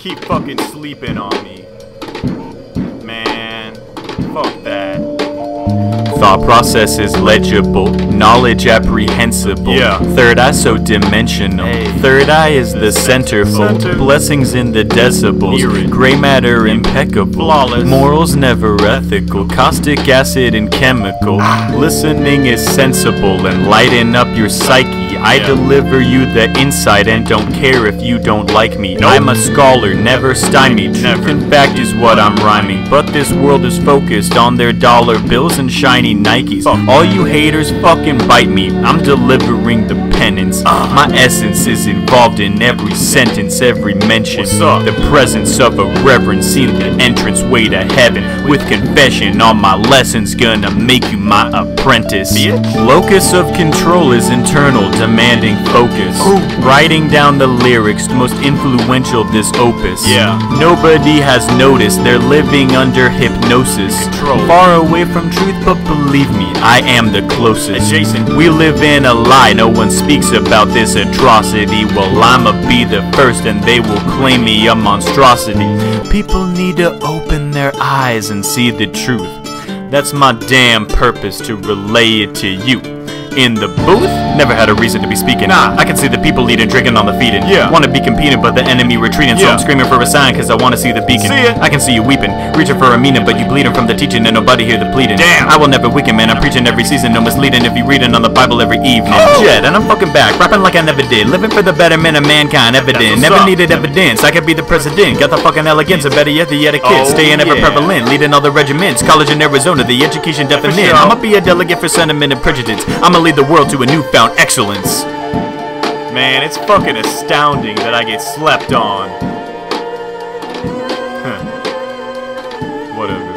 keep fucking sleeping on me. Man, fuck that. Thought process is legible, knowledge apprehensible. Yeah. Third eye so dimensional. Hey. Third eye is the centerfold. Center. Blessings in the decibels. Gray matter impeccable. Flawless. Morals never ethical. Caustic acid and chemical. Listening is sensible and lighten up your psyche. I Yeah. deliver you the insight and don't care if you don't like me. Nope. I'm a scholar, never stymied. Truth in fact is what I'm rhyming. But this world is focused on their dollar bills and shiny Nikes. Fuck. All you haters fucking bite me. I'm delivering the penance. Uh. My essence is involved in every sentence, every mention. The presence of a reverend, seen the entrance way to heaven. With confession on my lessons, gonna make you my apprentice. Bitch. Locus of control is internal, demanding focus. Writing down the lyrics, most influential this opus. Yeah. Nobody has noticed they're living under hypnosis. Control. Far away from truth, but believe me, I am the closest. Adjacent. We live in a lie, no one speaks about this atrocity. Well, I'ma be the first, and they will claim me a monstrosity. People need to open their eyes and see the truth. That's my damn purpose to relay it to you. In the booth, never had a reason to be speaking. Nah. I can see the people eating, drinking on the feeding. Yeah. Wanna be competing, but the enemy retreating, so Yeah. I'm screaming for a sign, cause I wanna see the beacon. See it. I can see you weeping, reaching for a meaning, but you bleeding from the teaching, and nobody hear the pleading. Damn. I will never weaken, man. I'm preaching every season, no misleading if you reading on the Bible every evening. Oh. Jet, and I'm fucking back, rapping like I never did, living for the betterment of mankind, evident. Never up. needed evidence, I could be the president. Got the fucking elegance, and better yet, the etiquette. Oh, Staying ever yeah. prevalent, leading all the regiments. College in Arizona, the education definite. sure. I'ma be a delegate for sentiment and prejudice. To lead the world to a newfound excellence. Man, it's fucking astounding that I get slept on. Huh. Whatever.